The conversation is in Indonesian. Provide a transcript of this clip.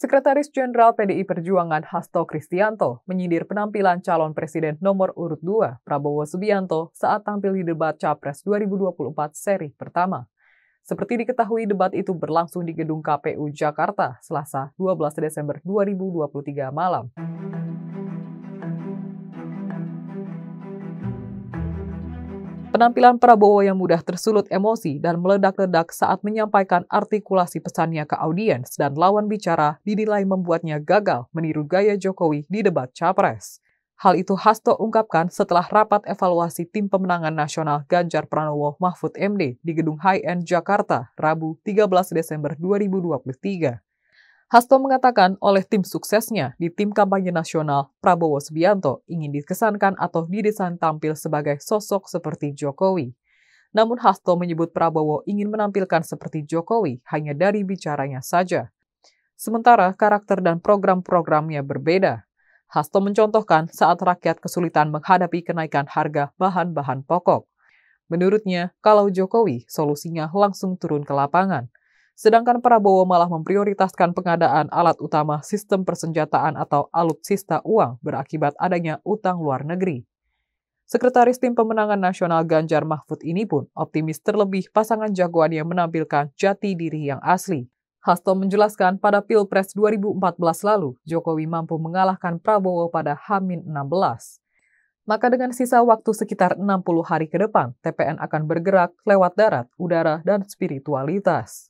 Sekretaris Jenderal PDI Perjuangan Hasto Kristianto menyindir penampilan calon presiden nomor urut 2 Prabowo Subianto saat tampil di debat Capres 2024 seri pertama. Seperti diketahui, debat itu berlangsung di Gedung KPU Jakarta, Selasa 12 Desember 2023 malam. Penampilan Prabowo yang mudah tersulut emosi dan meledak-ledak saat menyampaikan artikulasi pesannya ke audiens dan lawan bicara dinilai membuatnya gagal meniru gaya Jokowi di debat Capres. Hal itu Hasto ungkapkan setelah rapat evaluasi tim pemenangan nasional Ganjar Pranowo Mahfud MD di Gedung High End Jakarta, Rabu 13 Desember 2023. Hasto mengatakan oleh tim suksesnya di tim kampanye nasional, Prabowo Subianto ingin dikesankan atau didesain tampil sebagai sosok seperti Jokowi. Namun Hasto menyebut Prabowo ingin menampilkan seperti Jokowi hanya dari bicaranya saja. Sementara karakter dan program-programnya berbeda. Hasto mencontohkan saat rakyat kesulitan menghadapi kenaikan harga bahan-bahan pokok. Menurutnya, kalau Jokowi, solusinya langsung turun ke lapangan – Sedangkan Prabowo malah memprioritaskan pengadaan alat utama sistem persenjataan atau alutsista uang berakibat adanya utang luar negeri. Sekretaris Tim Pemenangan Nasional Ganjar Mahfud ini pun optimis terlebih pasangan jagoannya menampilkan jati diri yang asli. Hasto menjelaskan pada Pilpres 2014 lalu, Jokowi mampu mengalahkan Prabowo pada Hamin 16. Maka dengan sisa waktu sekitar 60 hari ke depan, TPN akan bergerak lewat darat, udara, dan spiritualitas.